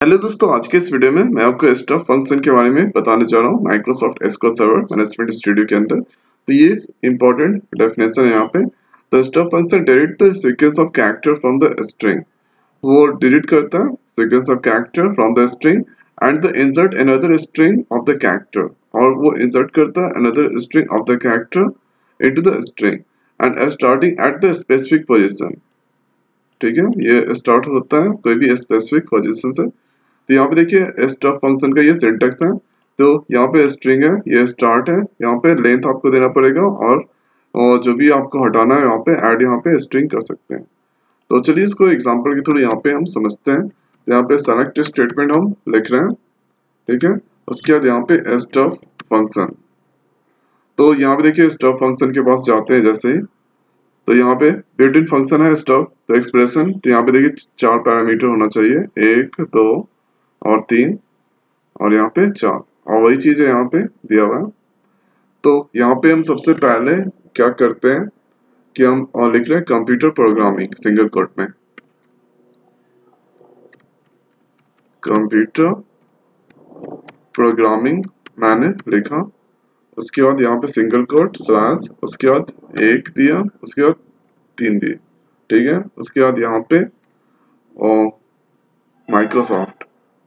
Hello दोस्तों, आज के इस वीडियो में मैं आपको स्टफ़ फ़ंक्शन के बारे में बताने जा रहा हूँ Microsoft SQL server management studio के अंदर। तो ये इंपॉर्टेंट डेफिनेशन है यहाँ पे। The stuff function delete the sequence of character from the string वो डिलीट करता है sequence of character from the string and the insert another string of the character और वो इंसर्ट करता है another string of the character into the string and starting at the specific position ठीक है, ये स्टार्ट होता है कोई भी स्पेसिफिक पोजिशन से। तो यहाँ पे देखिए स्टफ़ फ़ंक्शन का ये सिंटेक्स है तो यहाँ पे स्ट्रिंग है ये स्टार्ट है यहाँ पे लेंथ आपको देना पड़ेगा और, और जो भी आपको हटाना है यहाँ पे ऐड यहाँ पे स्ट्रिंग कर सकते हैं तो चलिए इसको एग्जांपल के थ्रू यहाँ पे हम समझते हैं तो यहाँ पे सेलेक्ट स्टेटमेंट हम लिख रहे हैं ठीक है उसके बाद यहाँ पे स्टफ़ फ़ंक्शन तो यहाँ पे देखिए स्टफ़ फ़ंक्शन के पास जाते हैं जैसे ही तो यहाँ पे बिल्ट इन फ़ंक्शन है स्टफ़ तो एक्सप्रेशन तो यहाँ पे देखिए चार पैरामीटर होना चाहिए एक दो और तीन, और यहाँ पे चार। और वही चीज़ है यहाँ पे दिया हुआ है। तो यहाँ पे हम सबसे पहले क्या करते हैं कि हम और लिख रहे हैं कंप्यूटर प्रोग्रामिंग सिंगल कोट में। कंप्यूटर प्रोग्रामिंग मैंने लिखा, उसके बाद यहाँ पे सिंगल कोट स्लैश उसके बाद एक दिया, उसके बाद तीन दिए। ठीक है? उसके बाद यहाँ पे, और माइक्रोसॉफ्ट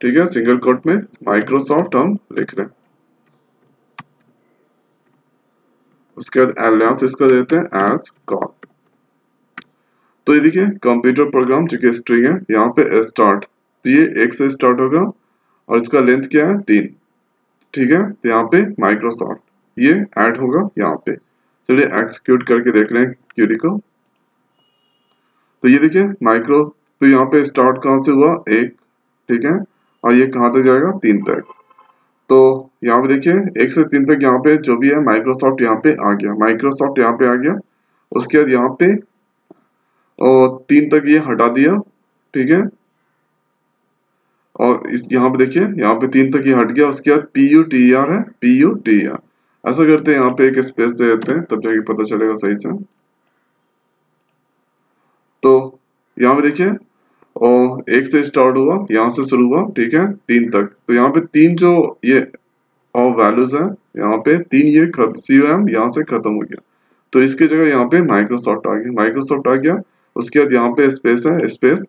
ठीक है सिंगल कोट में माइक्रोसॉफ्ट हम लिख रहे हैं। उसके बाद एलियांस इसको देते हैं एज कॉट तो ये देखिए कंप्यूटर प्रोग्राम जो कि स्ट्रिंग है, यहाँ पे स्टार्ट तो ये एक से स्टार्ट होगा, और इसका लेंथ क्या है? तीन। ठीक है तो यहाँ पे माइक्रोसॉफ्ट ये ऐड होगा यहाँ पे। चलिए एक्सिक्यूट करके देख रहे हैं क्यूरी को। तो ये देखिए माइक्रो तो यहाँ पे स्टार्ट कहाँ से हुआ? एक। ठीक है और ये कहाँ तक जाएगा? तीन तक। तो यहाँ पे देखिए, एक से तीन तक यहाँ पे जो भी है माइक्रोसॉफ्ट यहाँ पे आ गया। माइक्रोसॉफ्ट यहाँ पे आ गया। उसके बाद यहाँ पे, और तीन तक ये हटा दिया। ठीक है? और इस यहाँ पे देखिए, यहाँ पे तीन तक ये हट गया। उसके बाद पी यू टी आर है। पी यू टी आर ऐसा करते हैं, यहाँ पे एक स्पेस दे देते हैं, तब जाके पता चलेगा सही से। तो यहाँ पे देखिए और एक से स्टार्ट हुआ, यहाँ से शुरू हुआ, ठीक है, तीन तक। तो यहाँ पे तीन जो ये और वैल्यूज़ है, यहाँ पे तीन ये सी ओ एम यहाँ से खत्म हो गया। तो इसकी जगह यहाँ पे माइक्रोसॉफ्ट आ गया। माइक्रोसॉफ्ट आ गया, उसके बाद यहाँ पे स्पेस है स्पेस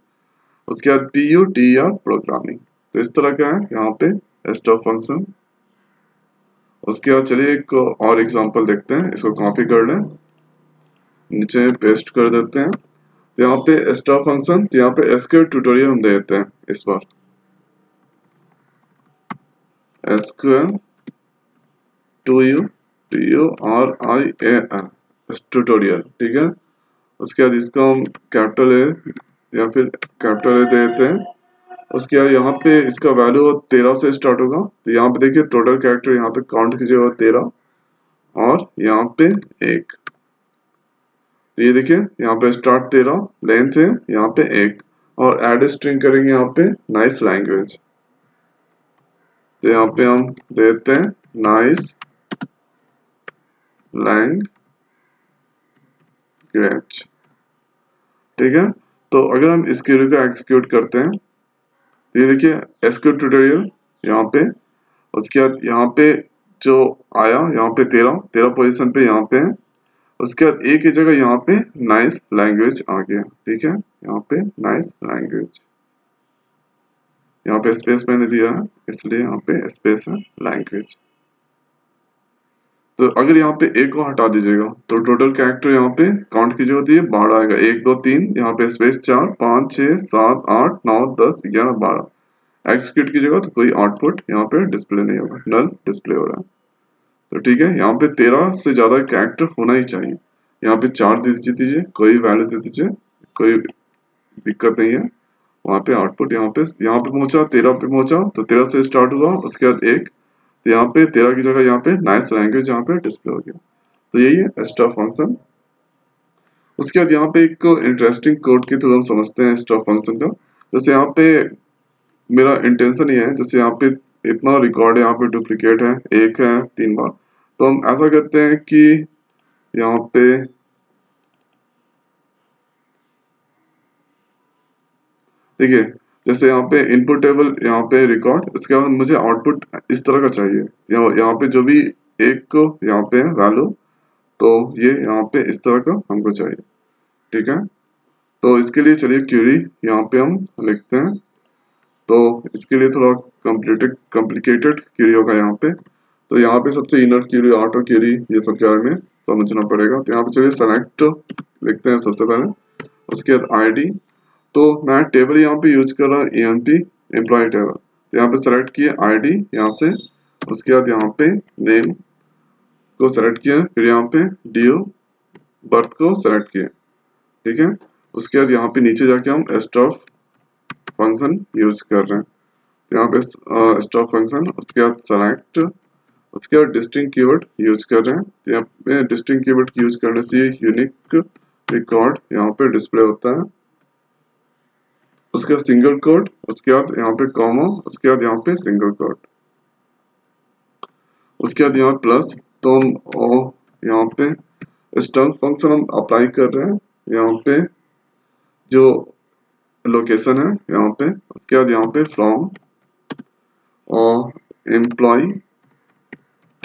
उसके बाद P U T R programming तो इस तरह का है, यहाँ पे स्टॉप फ़ंक्शन उसके बाद चलिए एक और एग्जांपल देखते हैं, इसको कॉपी कर लें, नीचे पेस्ट कर देते हैं। यहाँ पे स्टार फ़ंक्शन तो यहाँ पे एसक्यूएल ट्यूटोरियल हम देते हैं, इस बार। SQL T U T U R I A N tutorial ठीक है? उसके बाद इसका हम कैपिटल ए या फिर कैपिटल ए देते हैं। उसके बाद यहाँ पे इसका वैल्यू तेरह से स्टार्ट होगा। तो यहाँ पे देखिए टोटल कैरेक्टर यहाँ तक काउंट कीजिएगा तेरह, और यहाँ पे एक। तो ये देखिए, यहाँ पे स्टार्ट तेरह लेंथ है, यहाँ पे एक, और एड स्ट्रिंग करेंगे यहाँ पे नाइस लैंग्वेज तो यहाँ पे हम देते हैं नाइस लैंग्वेज ठीक है? तो अगर हम इस क्वेरी को एग्जीक्यूट करते हैं तो ये देखिए एसक्यूट ट्यूटोरियल यहाँ पे, उसके बाद यहाँ पे जो आया, यहाँ पे तेरह तेरह पोजीशन पे यहाँ पे है उसके बाद एक ही जगह यहाँ पे नाइस लैंग्वेज आ गया, ठीक है? यहाँ पे नाइस लैंग्वेज यहाँ पे स्पेस मैंने दिया है, इसलिए यहाँ पे स्पेस है लैंग्वेज तो अगर यहाँ पे एक को हटा दीजिएगा तो टोटल कैरेक्टर यहाँ पे काउंट कीजिएगा तो ये बारह आएगा। एक, दो, तीन, यहाँ पे स्पेस चार, पाँच छः सात, आठ, नौ, दस, ग्यारह, बारह। एक्सिक्यूट कीजिएगा तो कोई आउटपुट यहाँ पे डिस्प्ले नहीं होगा नल डिस्प्ले हो रहा है। तो ठीक है यहाँ पे तेरह से ज़्यादा कैरेक्टर होना ही चाहिए यहाँ पे चार दे दीजिए कोई वैल्यू दे दीजिए कोई दिक्कत नहीं है वहाँ पे आउटपुट यहाँ पे यहाँ पे पहुँचा तेरह पे पहुँचा तो तेरह से स्टार्ट हुआ उसके बाद एक तो यहाँ पे तेरह की जगह यहाँ पे नाइस लैंग्वेज यहाँ पे डिस्प्ले हो गया तो यही है एक्स्ट्रा फ़ंक्शन उसके बाद यहाँ पे एक इंटरेस्टिंग कोड के थ्रू हम समझते हैं एक्स्ट्रा फ़ंक्शन का जैसे यहाँ पे मेरा इंटेंशन ये है जैसे यहाँ पे इतना रिकॉर्ड यहाँ पे डुप्लीकेट है एक है तीन बार तो हम ऐसा करते हैं कि यहाँ पे देखिए, जैसे यहाँ पे इनपुट टेबल यहाँ पे रिकॉर्ड उसके बाद मुझे आउटपुट इस तरह का चाहिए। यहाँ यहाँ पे जो भी एक को यहाँ पे वैल्यू तो ये यहाँ पे इस तरह का हमको चाहिए। ठीक है? तो इसके लिए चलिए क्यूरी यहाँ पे हम लिखते हैं। तो इसके लिए थोड़ा कम्प्लीटेड कॉम्प्लिकेटेड क्यूरी होगा यहाँ पे। तो यहाँ पे सबसे इनर क्यूरी आउटर क्यूरी ये सब के बारे में समझना पड़ेगा। तो यहाँ पे चलिए सेलेक्ट लिखते हैं सबसे पहले। उसके बाद आईडी तो मैं टेबल यहाँ पे यूज़ कर रहा हूँ E M P employ table तो यहाँ पे सेलेक्ट किए आईडी यहाँ से। उसके बाद यहाँ पे नेम को सेलेक्ट किया, फिर यहाँ पे डीओ बर्थ को सेलेक्ट किया। ठीक है? उसके बाद यहाँ पे नीचे जाके हम स्टॉप फ़ंक्शन यूज़ कर रहे हैं। तो यहाँ पे स्टॉफ फ़ंक्शन उसके बाद सेलेक्ट उसके बाद डिस्टिंग कीवर्ड यूज़ कर रहे हैं। तो यहाँ पे डिस्टिंग कीवर्ड यूज़ करने से यूनिक रिकॉर्ड यहाँ पे डिस्प्ले होता है। उसके बाद सिंगल कोड उसके बाद यहाँ पे कॉमा उसके बाद यहाँ पे सिंगल कोड उसके बाद यहाँ प्लस तो हम यहाँ पे स्टंग फ़ंक्शन हम अप्लाई कर रहे हैं। यहाँ पे जो लोकेशन है, यहाँ पे। उसके बाद यहाँ पे फ्रॉम और एम्प्लॉय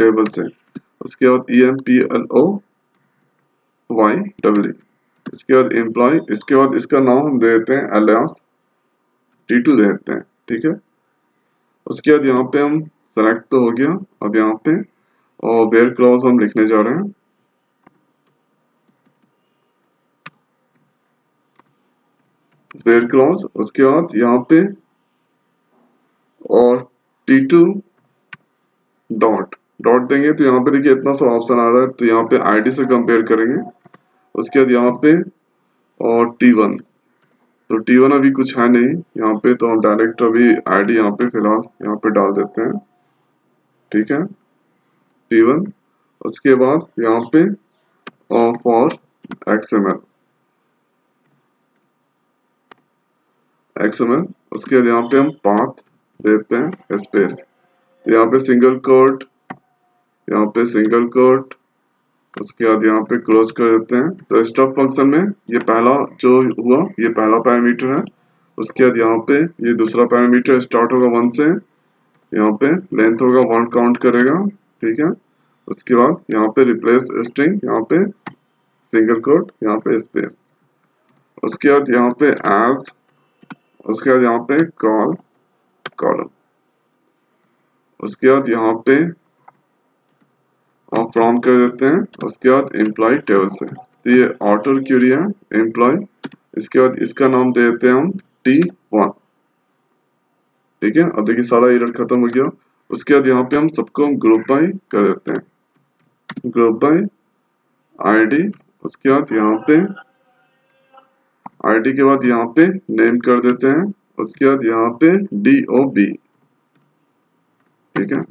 टेबल से उसके बाद E M P L O Y W इसके बाद एम्प्लॉय इसके बाद इसका नाम हम दे देते हैं एलियास टी टू देते हैं, ठीक है? उसके बाद यहाँ पे हम सेलेक्ट तो हो गया, अब यहाँ पे, और बेयर क्लॉज हम लिखने जा रहे हैं। बेयर क्लॉज उसके बाद यहाँ पे, और टी टू डॉट डॉट देंगे तो यहाँ पे देखिए इतना सा ऑप्शन आ रहा है तो यहाँ पे आईडी से कंपेयर करेंगे। उसके बाद यहाँ पे, और टी वन तो टी वन अभी कुछ है नहीं, यहाँ पे तो हम डायरेक्ट अभी आईडी यहाँ पे फ़िलहाल यहाँ पे डाल देते हैं। ठीक है? टी वन उसके बाद यहाँ पे और for X M L X M L उसके बाद यहाँ पे हम पाथ देते हैं स्पेस तो यहाँ पे सिंगल कोट यहाँ पे सिंगल कोट उसके बाद यहाँ पे क्लोज कर देते हैं तो स्टॉप फ़ंक्शन में ये पहला जो हुआ ये पहला पैरामीटर है उसके बाद यहाँ पे ये दूसरा पैरामीटर स्टार्ट होगा वन से यहाँ पे लेंथ होगा वन काउंट करेगा ठीक है उसके बाद यहाँ पे रिप्लेस स्ट्रिंग यहाँ पे सिंगल कोट यहाँ पे स्पेस उसके बाद यहाँ पे एज उसके बाद यहाँ पे कॉल कॉलम उसके बाद यहाँ पे और फ्रॉम कर देते हैं, उसके बाद एम्प्लॉय टेबल से। तो ये ऑटो क्यूरी है एम्प्लॉय इसके बाद इसका नाम दे देते हैं हम टी वन ठीक है? अब देखिए सारा एरर खत्म हो गया। उसके बाद यहाँ पे हम सबको हम ग्रुप बाई कर देते हैं। ग्रुप बाई आईडी उसके बाद यहाँ पे आईडी के बाद यहाँ पे नेम कर देते हैं। उसके बाद यहाँ पे डी ओ बी ठीक है?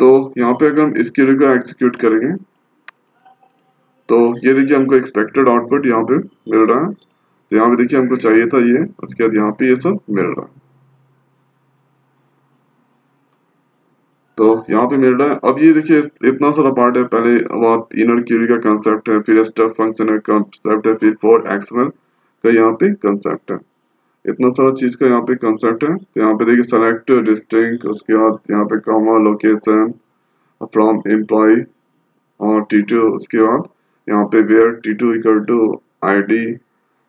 तो यहाँ पे अगर हम इस क्यूरी को एग्जीक्यूट करेंगे तो ये देखिए हमको एक्सपेक्टेड आउटपुट यहाँ पे मिल रहा है। तो यहाँ पे देखिए हमको चाहिए था ये, उसके बाद यहाँ पे ये सब मिल रहा है। तो यहाँ पे मिल रहा है। अब ये देखिए, इतना सारा पार्ट है। पहले बात इनर क्यूरी का कंसेप्ट है, फिर स्टफ़ फ़ंक्शन है कंसेप्ट है, फिर फोर एक्सएमएल का यहाँ पे कंसेप्ट है। इतना सारा चीज़ का यहाँ पे कंसेप्ट है। तो यहाँ पे देखिए सेलेक्ट डिस्टिंग उसके बाद यहाँ पे कॉमा लोकेशन फ्रॉम एम्प्लॉय और टी टू उसके बाद यहाँ पे where T two equal to I D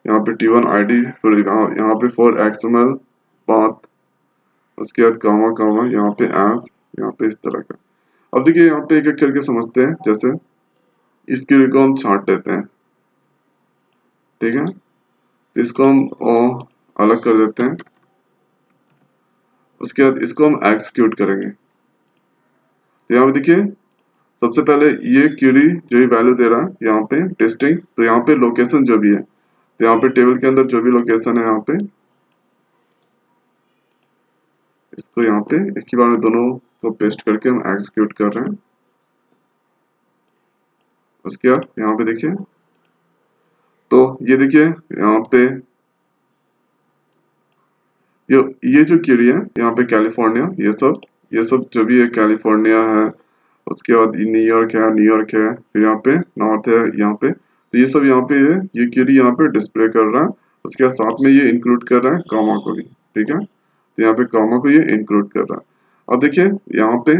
यहाँ पे टी वन आई डी फिर यहाँ पे फोर एक्सएमएल पाथ उसके बाद कामा कामा यहाँ पे एस यहाँ पे इस तरह का। अब देखिए यहाँ पे एक एक करके समझते हैं, जैसे इस क्यूरी को हम छांट देते हैं। ठीक है? इसको हम अलग कर देते हैं। उसके बाद इसको हम एक्सिक्यूट करेंगे। तो यहाँ पे देखिए, सबसे पहले ये क्यूरी जो ही वैल्यू दे रहा है, यहाँ पे टेस्टिंग तो यहाँ पे लोकेशन जो भी है तो यहाँ पे टेबल के अंदर जो भी लोकेशन है यहाँ पे, इसको यहाँ पे एक ही बार में दोनों को पेस्ट करके हम एक्सिक्यूट कर रहे हैं। उसके बाद यहाँ पे देखिए तो ये देखिए, यहाँ पे ये ये जो क्यूरी है, यहाँ पे कैलिफ़ोर्निया ये सब ये सब जो भी है कैलिफ़ोर्निया है, उसके बाद न्यूयॉर्क है न्यूयॉर्क है, फिर यहाँ पे नॉर्थ है, यहाँ पे तो ये सब यहाँ पे है, ये क्यूरी यहाँ पे डिस्प्ले कर रहा है, उसके बाद साथ में ये इंक्लूड कर रहा है कामा को भी, ठीक है? तो यहाँ पे कॉमा को ये इंक्लूड कर रहा है। अब देखिए, यहाँ पे,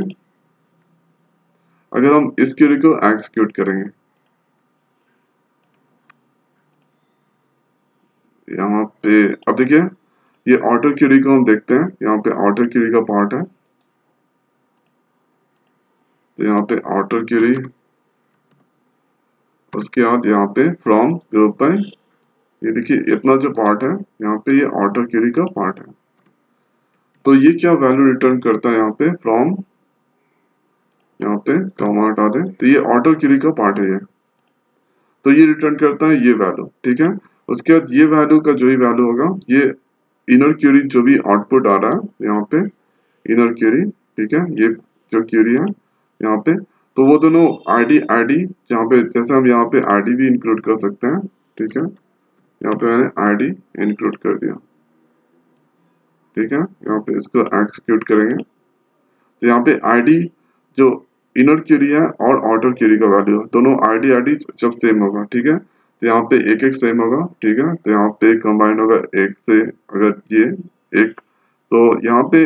अगर हम इस क्यूरी को एक्सिक्यूट करेंगे, यहाँ पे, अब देखिए ये ऑटो क्यूरी को हम देखते हैं। यहाँ पे ऑटो क्यूरी का पार्ट है। तो यहाँ पे ऑटो क्यूरी उसके बाद यहाँ पे फ्रॉम ग्रुप बाय ये देखिए, इतना जो पार्ट है, यहाँ पे ये ऑटो क्यूरी का पार्ट है। तो ये क्या वैल्यू रिटर्न करता है यहाँ पे? फ्रॉम यहाँ पे कॉमा हटा दें। तो ये ऑटो क्यूरी का पार्ट है ये। तो ये रिटर्न करता है ये वैल्यू ठीक है? उसके बाद ये वैल्यू का जो ही वैल्यू होगा, ये इनर क्यूरी जो भी आउटपुट आ रहा है, यहाँ पे इनर क्यूरी ठीक है? ये जो क्यूरी है, यहाँ पे तो वो दोनों आईडी आईडी यहाँ पे जैसे हम यहाँ पे आईडी भी इंक्लूड कर सकते हैं, ठीक है? यहाँ पे मैंने आईडी इंक्लूड कर दिया, ठीक है? यहाँ पे इसको एक्सिक्यूट करेंगे। तो यहाँ पे आईडी जो इनर क्यूरी है और आउटर क्यूरी का वैल्यू दोनों आईडी आईडी जब सेम होगा, ठीक है? तो यहाँ पे एक एक सेम होगा, ठीक है? तो यहाँ पे कंबाइन होगा एक से अगर ये एक तो यहाँ पे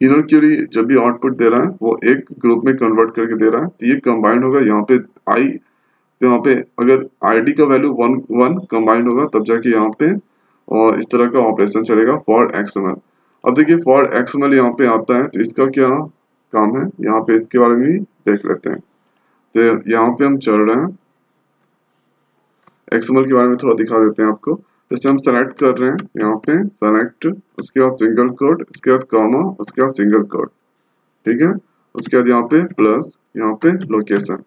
इनर क्यूरी जब भी आउटपुट दे रहा है, वो एक ग्रुप में कन्वर्ट करके दे रहा है तो ये कंबाइंड होगा यहाँ पे आई तो यहाँ पे अगर आईडी का वैल्यू वन वन कंबाइंड होगा, तब जाके यहाँ पे, और इस तरह का ऑपरेशन चलेगा फॉर एक्सएमएल अब देखिए फॉर एक्सएमएल यहाँ पे आता है तो इसका क्या काम है? यहाँ पे इसके बारे में भी देख लेते हैं। तो यहाँ पे हम चल रहे हैं। एक्सएमएल के बारे में थोड़ा दिखा देते हैं आपको। जैसे हम सेलेक्ट कर रहे हैं, यहाँ पे सेलेक्ट उसके बाद सिंगल कोड उसके बाद कॉमा उसके बाद सिंगल कोड ठीक है? उसके बाद यहाँ पे प्लस यहाँ पे लोकेशन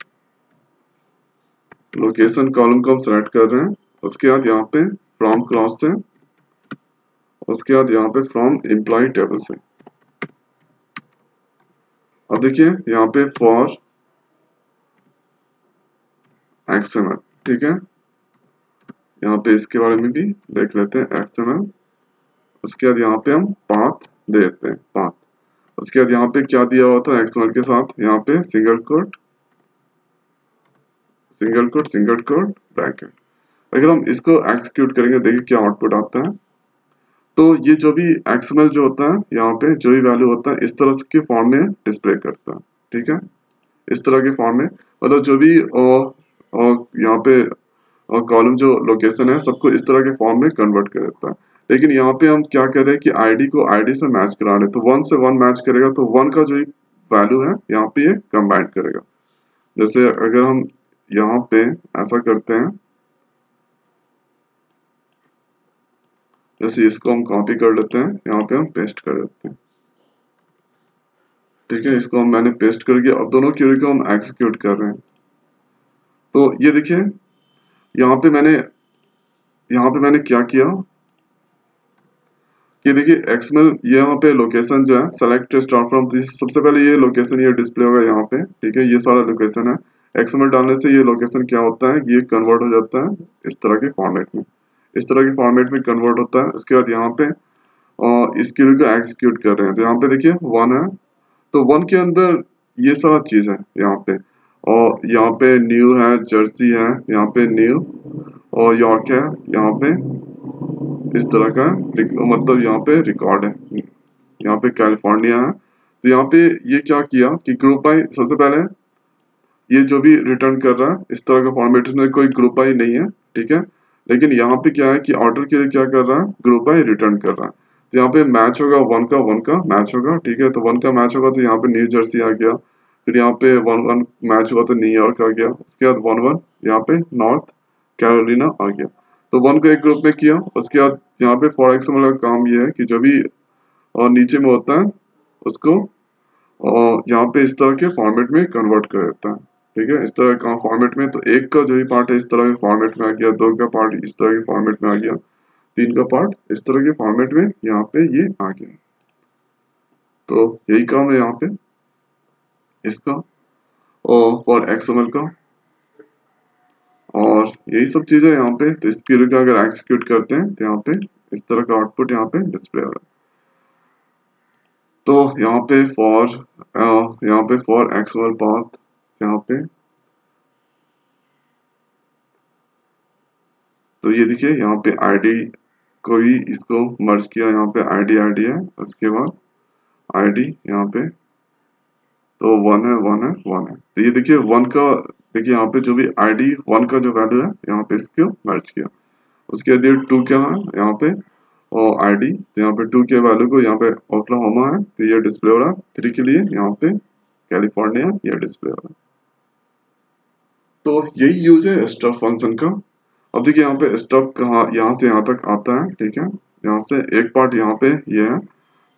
लोकेशन कॉलम को हम सेलेक्ट कर रहे हैं। उसके बाद यहाँ पे फ्रॉम क्रॉस से उसके बाद यहाँ पे फ्रॉम एम्प्लॉय टेबल से अब देखिए, यहाँ पे फॉर एक्सएमएल ठीक है? यहाँ पे इसके बारे में भी देख लेते हैं एक्सएमएल उसके बाद यहाँ पे हम पाथ देते हैं, पाथ। उसके बाद यहाँ पे क्या दिया हुआ था एक्सएमएल के साथ? यहाँ पे single quote single quote single quote, bracket. अगर हम इसको एक्सिक्यूट करेंगे, देखिए क्या आउटपुट आता है। तो ये जो भी एक्सएमएल जो होता है, यहाँ पे जो भी वैल्यू होता है, इस तरह के फॉर्म में डिस्प्ले करता है, ठीक है? इस तरह के फॉर्म में। मतलब जो भी यहाँ पे कॉलम जो लोकेशन है, सबको इस तरह के फॉर्म में कन्वर्ट कर देता है। लेकिन यहाँ पे हम क्या कर रहे हैं कि आईडी को आईडी से मैच करा रहे तो वन से वन मैच करेगा तो वन का जो वैल्यू है, यहाँ पे ये करेगा। जैसे अगर हम यहाँ पे ऐसा करते हैं, जैसे इसको हम कॉपी कर लेते हैं, यहाँ पे हम पेस्ट कर देते हैं। ठीक है, इसको हम मैंने पेस्ट करके अब दोनों क्यूरी को हम एक्सिक्यूट कर रहे हैं। तो ये देखिए यहाँ पे मैंने, यहाँ पे मैंने क्या किया? ये देखिए एक्सएमएल यहाँ पे लोकेशन जो है सेलेक्ट स्टार्ट फ्रॉम सबसे पहले ये लोकेशन ये डिस्प्ले होगा यहाँ पे, ठीक है? ये सारा लोकेशन है। एक्सएमएल डालने से ये लोकेशन क्या होता है? ये कन्वर्ट हो जाता है इस तरह के फॉर्मेट में। इस तरह के फॉर्मेट में कन्वर्ट होता है। उसके बाद यहाँ पे स्किल को एक्सिक्यूट कर रहे हैं। तो यहाँ पे देखिए वन है। तो वन के अंदर ये सारा चीज़ है यहाँ पे। और यहाँ पे न्यू है, जर्सी है, यहाँ पे न्यू और यॉर्क है, यहाँ पे इस तरह का मतलब यहाँ पे रिकॉर्ड है। यहाँ पे कैलिफ़ोर्निया है। तो यहाँ पे ये क्या किया कि ग्रुप आई, सबसे पहले ये जो भी रिटर्न कर रहा है, इस तरह का फॉर्मेट में कोई ग्रुप आई नहीं है, ठीक है? लेकिन यहाँ पे क्या है कि ऑर्डर के लिए क्या कर रहा है, ग्रुप आई रिटर्न कर रहा है। तो यहाँ पे मैच होगा वन का वन का मैच होगा, ठीक है? तो वन का मैच होगा तो यहाँ पे न्यू जर्सी आ गया। फिर यहाँ पे वन वन मैच हुआ तो न्यूयॉर्क आ गया। उसके बाद वन वन यहाँ पे नॉर्थ कैरोलिना आ गया। तो वन को एक ग्रुप में किया। उसके बाद यहाँ पे फॉर एक्सम्पल का काम ये है कि जो भी और नीचे में होता है, उसको और यहाँ पे इस तरह के फॉर्मेट में कन्वर्ट कर देता है। ठीक है? इस तरह का फॉर्मेट में तो एक का जो भी पार्ट है इस तरह के फॉर्मेट में आ गया, दो का पार्ट इस तरह के फॉर्मेट में आ गया, तीन का पार्ट इस तरह के फॉर्मेट में यहाँ पे ये आ गया। तो यही काम है यहाँ पे। इसका और फॉर एक्सएमएल का। और यही सब चीज़ें यहाँ पे। तो इस क्यूरी का अगर एक्सिक्यूट करते हैं तो यहाँ पे इस तरह का आउटपुट यहाँ पे डिस्प्ले हो रहा है। तो यहाँ पे फॉर यहाँ पे फॉर एक्सएमएल पाथ यहाँ पे। तो ये देखिए, यहाँ पे आईडी कोई इसको मर्ज किया। यहाँ पे आईडी आईडी है। उसके बाद आईडी यहाँ पे। तो वन है वन है वन है। तो ये देखिए वन का, देखिए यहाँ पे जो भी आईडी वन का जो वैल्यू है, यहाँ पे इसको मर्ज किया। उसके बाद ये टू क्या है, यहाँ पे, और आईडी तो यहाँ पे टू के वैल्यू को यहाँ पे ओक्लाहोमा है तो ये डिस्प्ले हो रहा है। थ्री के लिए यहाँ पे कैलिफ़ोर्निया ये डिस्प्ले हो रहा है। तो यही यूज़ है स्टफ़ फ़ंक्शन का। अब देखिए यहाँ पे स्टफ़ कहाँ, यहाँ से यहाँ तक आता है, ठीक है? यहाँ से एक पार्ट यहाँ पे ये यह है।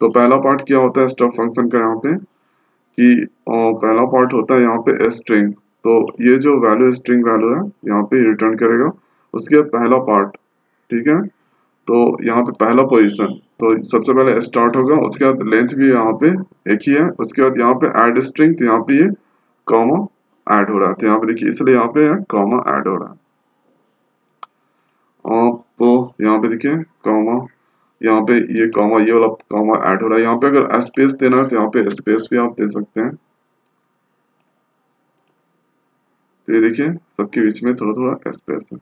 तो पहला पार्ट क्या होता है स्टफ़ फ़ंक्शन का यहाँ पे? कि पहला पार्ट होता है यहाँ पे स्ट्रिंग तो ये जो वैल्यू स्ट्रिंग वैल्यू है, यहाँ पे रिटर्न करेगा। उसके पहला पार्ट ठीक है? तो यहाँ पे पहला पोजीशन तो सबसे पहले स्टार्ट होगा, उसके बाद लेंथ भी यहाँ पे एक ही है। उसके बाद यहाँ पे ऐड स्ट्रिंग तो यहाँ पे ये कॉमा ऐड हो रहा है। तो यहाँ पे देखिए, इसलिए यहाँ पे कॉमा ऐड हो रहा है। आप यहाँ पे देखिए कॉमा यहाँ पे ये कॉमा ये वाला कॉमा ऐड हो रहा है। यहाँ पे अगर स्पेस देना है तो यहाँ पे स्पेस भी आप दे सकते हैं। तो ये देखिए, सबके बीच में थोड़ा थोड़ा स्पेस है।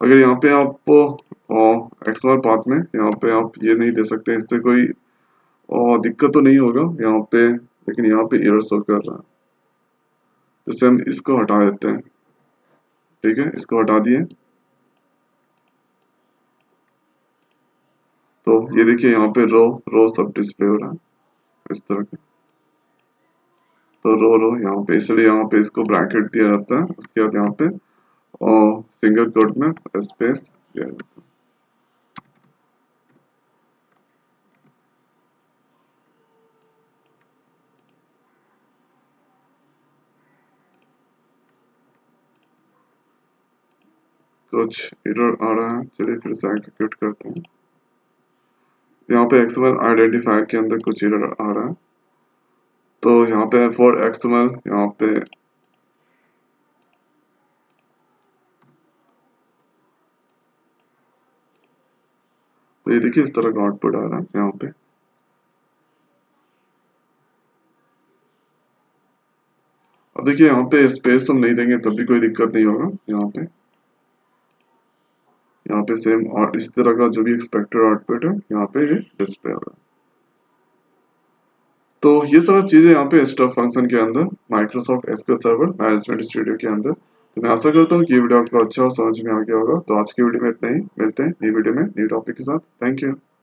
अगर यहाँ पे आप एक्सएमएल पाथ में, यहाँ पे आप ये नहीं दे सकते इससे कोई और दिक्कत तो नहीं होगा यहाँ पे, लेकिन यहाँ पे एरर शो कर रहा है। जैसे हम इसको हटा देते हैं। ठीक है, इसको हटा दिए। तो ये देखिए यहाँ पे रो रो सब डिस्प्ले हो रहा है, इस तरह के। तो रो रो यहाँ पे, इसलिए यहाँ पे इसको ब्रैकेट दिया जाता है, उसके बाद यहाँ पे और सिंगल कोट में स्पेस दिया जाता है। कुछ एरर आ रहा है, चलिए फिर से एग्जीक्यूट करते हैं। यहाँ पे एक्सएमएल आइडेंटिफायर के अंदर कुछ एरर आ रहा है। तो यहाँ पे फॉर एक्सएमएल यहाँ पे तो ये देखिए इस तरह का आउटपुट आ रहा है यहाँ पे। अब देखिए यहाँ पे स्पेस हम नहीं देंगे, तब भी कोई दिक्कत नहीं होगा यहाँ पे। यहाँ पे सेम और इस तरह का जो भी एक्सपेक्टेड आउटपुट है, यहाँ पे ये डिस्प्ले हो रहा है। तो ये सारा चीज़ें यहाँ पे स्टफ़ फ़ंक्शन के अंदर Microsoft SQL server management studio के अंदर। तो मैं आशा करता हूँ कि ये वीडियो आपको अच्छा और समझ में आ गया होगा। तो आज की वीडियो में इतना ही। मिलते हैं नई वीडियो में नई टॉपिक के साथ। Thank you